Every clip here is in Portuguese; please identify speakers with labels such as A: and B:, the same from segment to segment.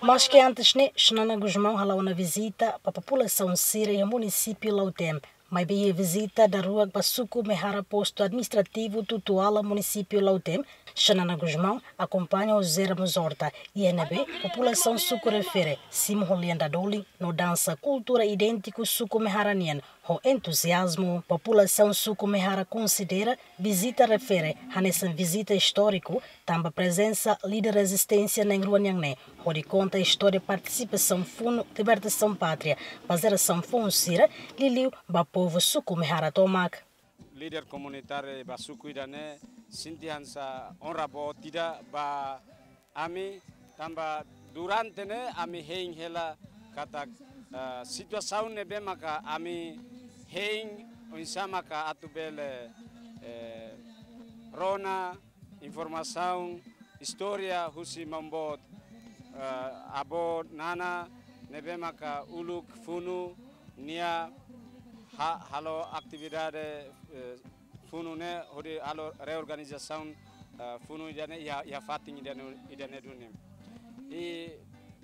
A: Mas que antes, né, Xanana Guzmão halou na visita para a população síria e o município Lautem. Mas bem a visita da rua Basuco Mehara Posto Administrativo Tutuala Município Lautem, Xanana Guzmão acompanha o Zera Muzorta e NB, população suco refere, Sim Holienda Doli, no dança cultura idêntico suco meharanian, o entusiasmo, população suco mehara considera, visita refere, a nessa visita histórico, também presença líder resistência na Ngruanyangne, onde conta a história participação funo, libertação pátria, baseração funsira, liliu, ba povo suco mehara tomak.
B: Líder comunitário basuku idane, sintihan sa onrabo tidak ba ami tamba durante ne ami hein hela kata uh, situação ne be maka ami hein unsa maka atubele eh, rona informação história husi mambot uh, abo nana nebe maka uluk funu nia ha, halo atividade uh, funu ne hodi alo reorganização uh, funu idane ya ya fating idane idane dunim. I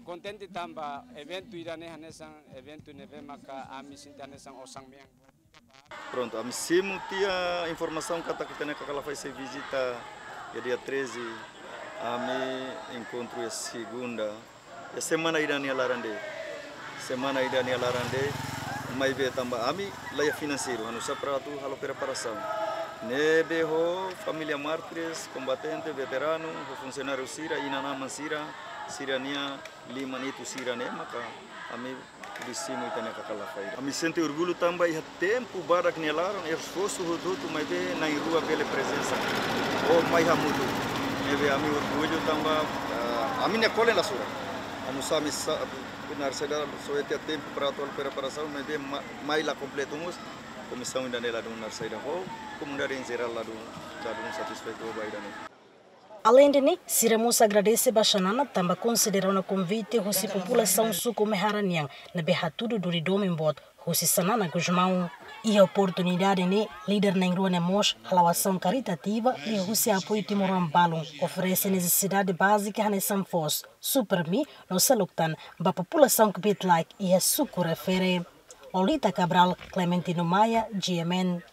B: contente tamba evento idane hanesan evento neve maka ami sintane sang osang miang.
C: Pronto, a Missimo tinha informação que está que ela vai ser visita é dia 13, a me encontro é segunda, é semana ida ni larande, semana ida ni larande, mas be também a me lá é financeiro, anu saprato halo preparação. Nebe ho família mártires, combatente, veterano, funcionário sira, inana mansira, sirania lima itu sira ne maka ami bisimo itane kakala faida. Ami sente orgulho também e tempo barak nelaram e esforço rodoto mas be na rua bele presença. O mai hamudo. Nebe ami orgulho também uh, ami ne kole la sura. Anu sami sa benar seda soete tempo para atual preparação mas be mai la completamos comissão ainda nela do narsaida ho comunidade em geral lá do da do satisfeito vai dane.
A: Além de ni, Siramus agradece Baxanana, também considera um convite a população suco meharanian, na berra tudo do Ridomimbot, Husi Sanana Guzmão. E a oportunidade ni, líder na Ngrua Nemos, alawação caritativa e Husi apoio Timoran Balum, oferece necessidade básica a Sanfos. Supermi, no Saluktan, ba população que bit like e a suco refere. Olita Cabral, Clementino Maia, GMN.